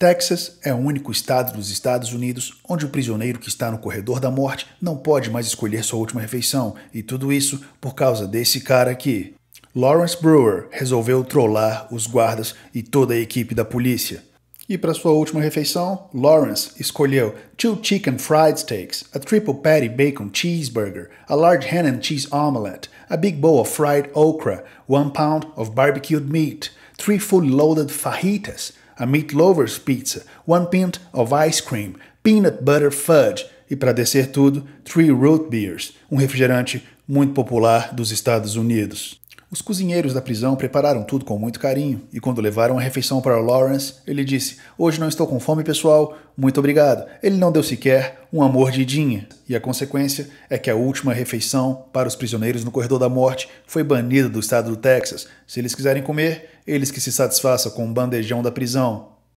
Texas é o único estado dos Estados Unidos onde o prisioneiro que está no corredor da morte não pode mais escolher sua última refeição, e tudo isso por causa desse cara aqui. Lawrence Brewer resolveu trollar os guardas e toda a equipe da polícia. E para sua última refeição, Lawrence escolheu two chicken fried steaks, a triple patty bacon cheeseburger, a large ham and cheese omelette, a big bowl of fried okra, one pound of barbecued meat, three fully loaded fajitas, a meat lover's pizza, one pint of ice cream, peanut butter fudge e para descer tudo, three root beers, um refrigerante muito popular dos Estados Unidos. Os cozinheiros da prisão prepararam tudo com muito carinho, e quando levaram a refeição para Lawrence, ele disse: Hoje não estou com fome, pessoal, muito obrigado. Ele não deu sequer uma mordidinha, e a consequência é que a última refeição para os prisioneiros no corredor da morte foi banida do estado do Texas. Se eles quiserem comer, eles que se satisfaçam com o bandejão da prisão.